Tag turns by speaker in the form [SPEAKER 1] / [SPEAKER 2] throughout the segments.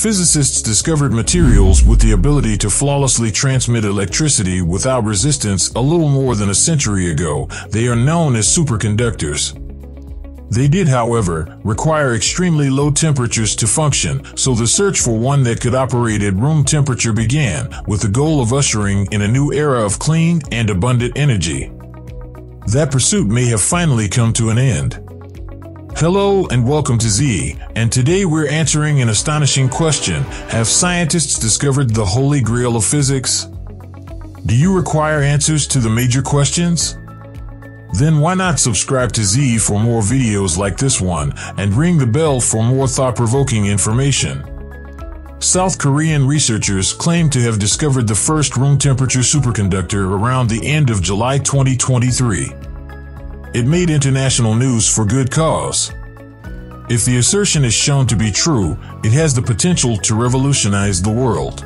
[SPEAKER 1] physicists discovered materials with the ability to flawlessly transmit electricity without resistance a little more than a century ago. They are known as superconductors. They did, however, require extremely low temperatures to function, so the search for one that could operate at room temperature began, with the goal of ushering in a new era of clean and abundant energy. That pursuit may have finally come to an end. Hello and welcome to Z, and today we're answering an astonishing question. Have scientists discovered the holy grail of physics? Do you require answers to the major questions? Then why not subscribe to Z for more videos like this one and ring the bell for more thought-provoking information. South Korean researchers claim to have discovered the first room temperature superconductor around the end of July 2023. It made international news for good cause. If the assertion is shown to be true, it has the potential to revolutionize the world.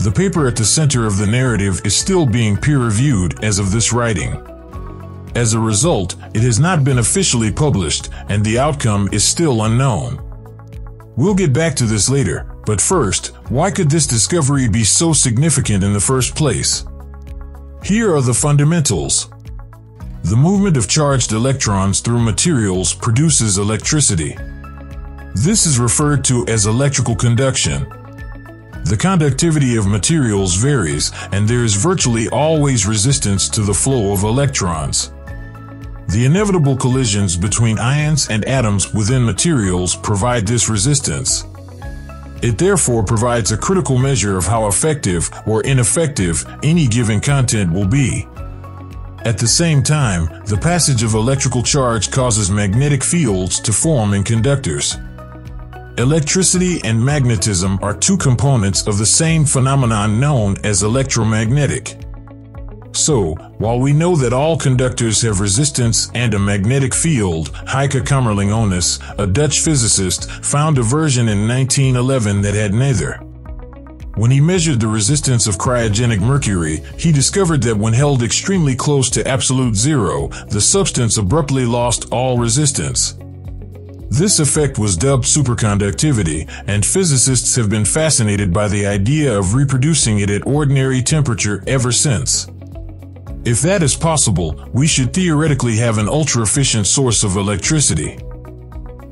[SPEAKER 1] The paper at the center of the narrative is still being peer-reviewed as of this writing. As a result, it has not been officially published and the outcome is still unknown. We'll get back to this later, but first, why could this discovery be so significant in the first place? Here are the fundamentals. The movement of charged electrons through materials produces electricity. This is referred to as electrical conduction. The conductivity of materials varies, and there is virtually always resistance to the flow of electrons. The inevitable collisions between ions and atoms within materials provide this resistance. It therefore provides a critical measure of how effective or ineffective any given content will be. At the same time, the passage of electrical charge causes magnetic fields to form in conductors. Electricity and magnetism are two components of the same phenomenon known as electromagnetic. So, while we know that all conductors have resistance and a magnetic field, Heike Kamerlingh Onnes, a Dutch physicist, found a version in 1911 that had neither. When he measured the resistance of cryogenic mercury, he discovered that when held extremely close to absolute zero, the substance abruptly lost all resistance. This effect was dubbed superconductivity, and physicists have been fascinated by the idea of reproducing it at ordinary temperature ever since. If that is possible, we should theoretically have an ultra-efficient source of electricity.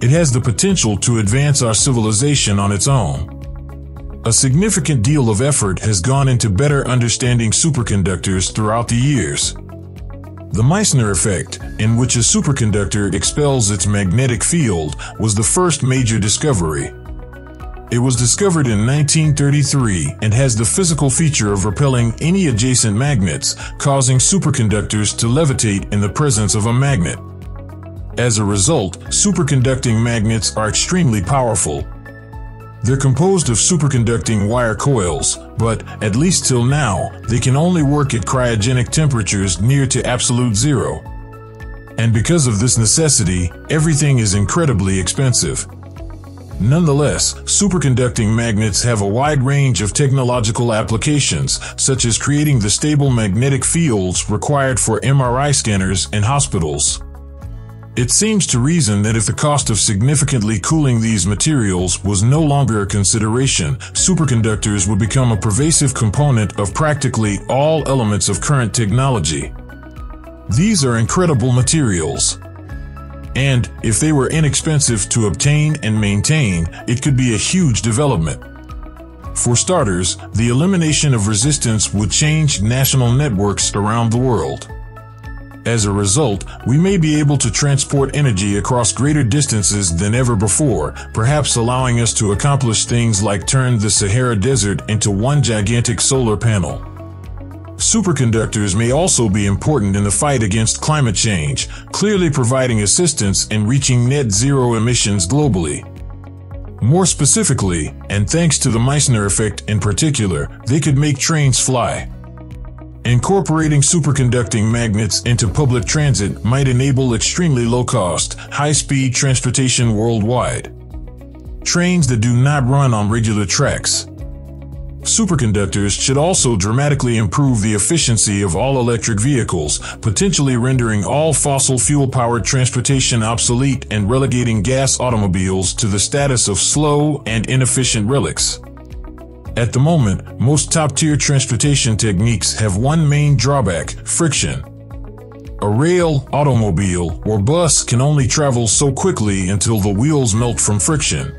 [SPEAKER 1] It has the potential to advance our civilization on its own. A significant deal of effort has gone into better understanding superconductors throughout the years. The Meissner effect, in which a superconductor expels its magnetic field, was the first major discovery. It was discovered in 1933 and has the physical feature of repelling any adjacent magnets, causing superconductors to levitate in the presence of a magnet. As a result, superconducting magnets are extremely powerful. They're composed of superconducting wire coils, but, at least till now, they can only work at cryogenic temperatures near to absolute zero. And because of this necessity, everything is incredibly expensive. Nonetheless, superconducting magnets have a wide range of technological applications, such as creating the stable magnetic fields required for MRI scanners and hospitals. It seems to reason that if the cost of significantly cooling these materials was no longer a consideration, superconductors would become a pervasive component of practically all elements of current technology. These are incredible materials. And if they were inexpensive to obtain and maintain, it could be a huge development. For starters, the elimination of resistance would change national networks around the world. As a result, we may be able to transport energy across greater distances than ever before, perhaps allowing us to accomplish things like turn the Sahara Desert into one gigantic solar panel. Superconductors may also be important in the fight against climate change, clearly providing assistance in reaching net zero emissions globally. More specifically, and thanks to the Meissner effect in particular, they could make trains fly. Incorporating superconducting magnets into public transit might enable extremely low-cost, high-speed transportation worldwide. Trains that do not run on regular tracks, superconductors should also dramatically improve the efficiency of all electric vehicles, potentially rendering all fossil fuel powered transportation obsolete and relegating gas automobiles to the status of slow and inefficient relics. At the moment, most top tier transportation techniques have one main drawback friction. A rail, automobile, or bus can only travel so quickly until the wheels melt from friction.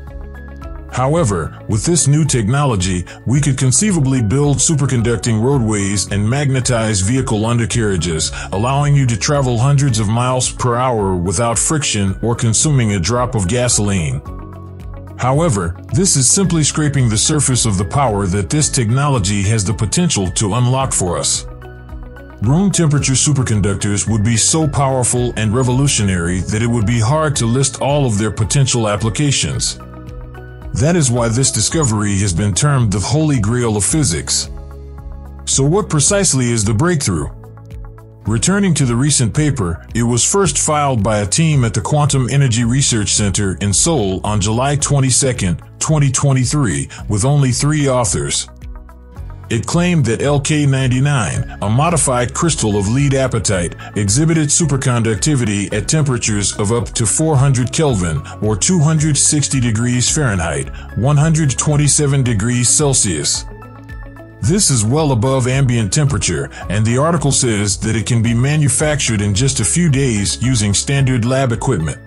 [SPEAKER 1] However, with this new technology, we could conceivably build superconducting roadways and magnetize vehicle undercarriages, allowing you to travel hundreds of miles per hour without friction or consuming a drop of gasoline. However, this is simply scraping the surface of the power that this technology has the potential to unlock for us. Room temperature superconductors would be so powerful and revolutionary that it would be hard to list all of their potential applications. That is why this discovery has been termed the holy grail of physics. So what precisely is the breakthrough? Returning to the recent paper, it was first filed by a team at the Quantum Energy Research Center in Seoul on July 22, 2023, with only three authors. It claimed that LK99, a modified crystal of lead apatite, exhibited superconductivity at temperatures of up to 400 Kelvin or 260 degrees Fahrenheit, 127 degrees Celsius. This is well above ambient temperature, and the article says that it can be manufactured in just a few days using standard lab equipment.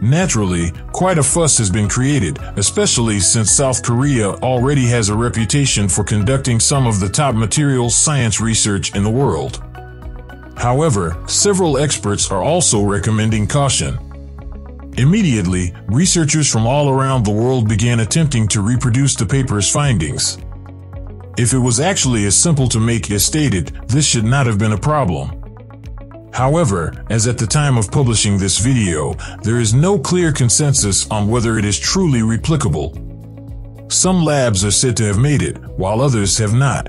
[SPEAKER 1] Naturally, quite a fuss has been created, especially since South Korea already has a reputation for conducting some of the top materials science research in the world. However, several experts are also recommending caution. Immediately, researchers from all around the world began attempting to reproduce the paper's findings. If it was actually as simple to make as stated, this should not have been a problem. However, as at the time of publishing this video, there is no clear consensus on whether it is truly replicable. Some labs are said to have made it, while others have not.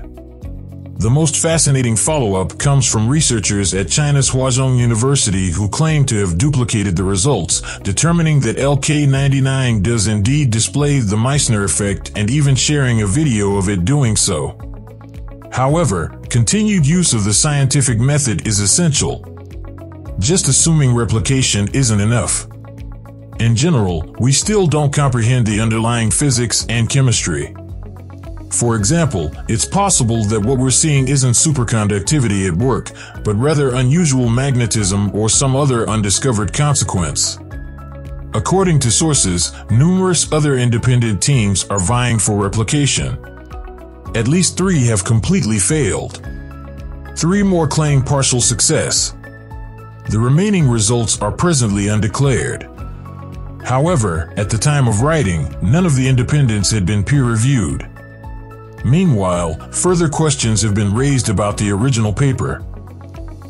[SPEAKER 1] The most fascinating follow-up comes from researchers at China's Huazhong University who claim to have duplicated the results, determining that LK99 does indeed display the Meissner effect and even sharing a video of it doing so. However, continued use of the scientific method is essential, just assuming replication isn't enough. In general, we still don't comprehend the underlying physics and chemistry. For example, it's possible that what we're seeing isn't superconductivity at work, but rather unusual magnetism or some other undiscovered consequence. According to sources, numerous other independent teams are vying for replication. At least three have completely failed. Three more claim partial success. The remaining results are presently undeclared. However, at the time of writing, none of the independents had been peer-reviewed. Meanwhile, further questions have been raised about the original paper.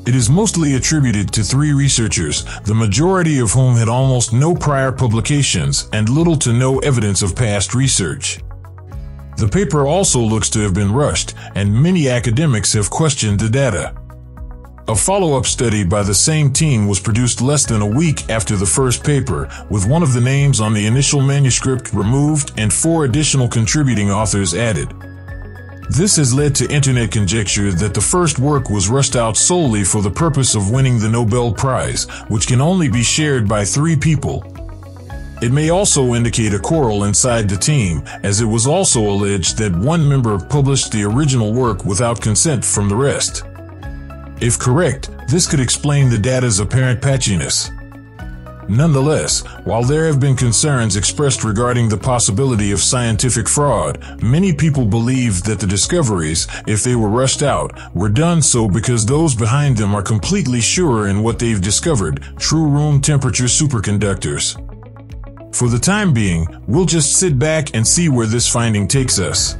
[SPEAKER 1] It is mostly attributed to three researchers, the majority of whom had almost no prior publications and little to no evidence of past research. The paper also looks to have been rushed, and many academics have questioned the data. A follow-up study by the same team was produced less than a week after the first paper, with one of the names on the initial manuscript removed and four additional contributing authors added. This has led to internet conjecture that the first work was rushed out solely for the purpose of winning the Nobel Prize, which can only be shared by three people. It may also indicate a quarrel inside the team, as it was also alleged that one member published the original work without consent from the rest. If correct, this could explain the data's apparent patchiness. Nonetheless, while there have been concerns expressed regarding the possibility of scientific fraud, many people believe that the discoveries, if they were rushed out, were done so because those behind them are completely sure in what they've discovered, true room temperature superconductors. For the time being, we'll just sit back and see where this finding takes us.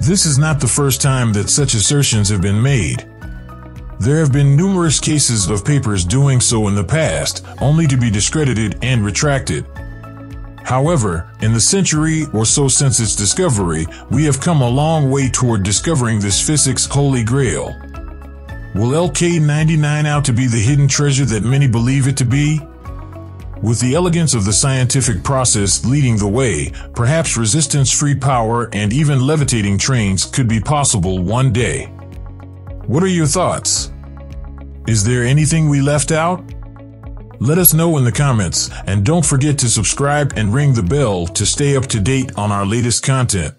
[SPEAKER 1] This is not the first time that such assertions have been made. There have been numerous cases of papers doing so in the past, only to be discredited and retracted. However, in the century or so since its discovery, we have come a long way toward discovering this physics holy grail. Will LK99 out to be the hidden treasure that many believe it to be? With the elegance of the scientific process leading the way, perhaps resistance-free power and even levitating trains could be possible one day. What are your thoughts? Is there anything we left out? Let us know in the comments and don't forget to subscribe and ring the bell to stay up to date on our latest content.